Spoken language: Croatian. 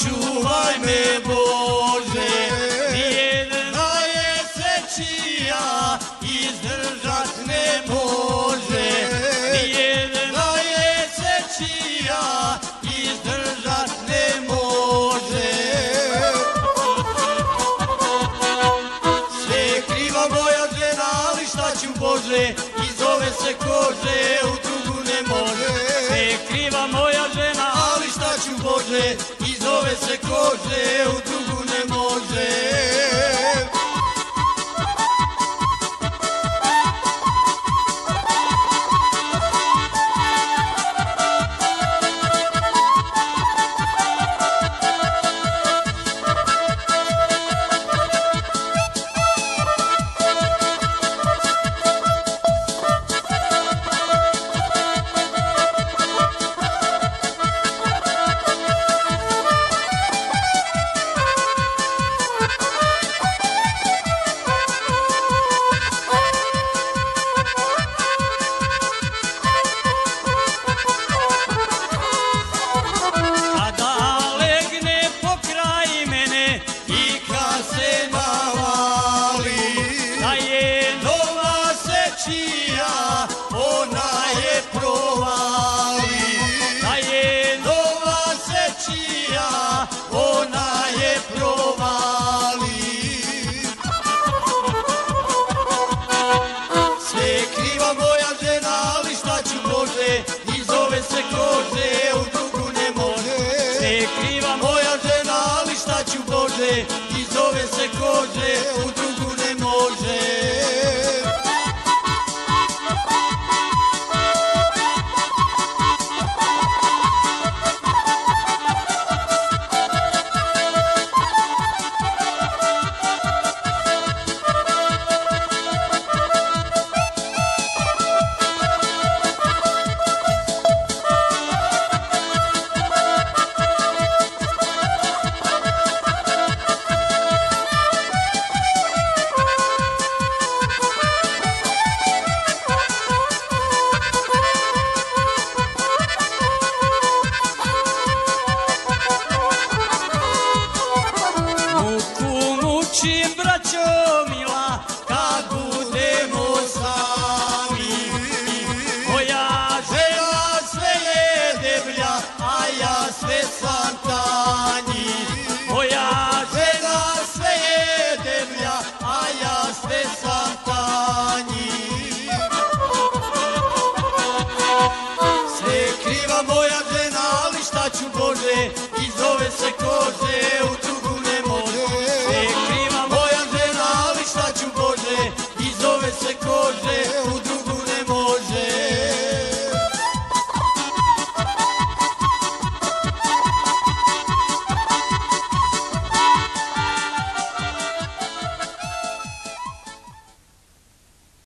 sačuvaj me Bože, jedna je srećija, izdržat ne Bože, jedna je srećija, izdržat ne može. Sve kriva moja žena, ali šta ću Bože, i zove se kože, u drugu ne može. Sve kriva moja žena, ali šta ću Bože, Ese coche, eu tudo ne moje. je i zove se kože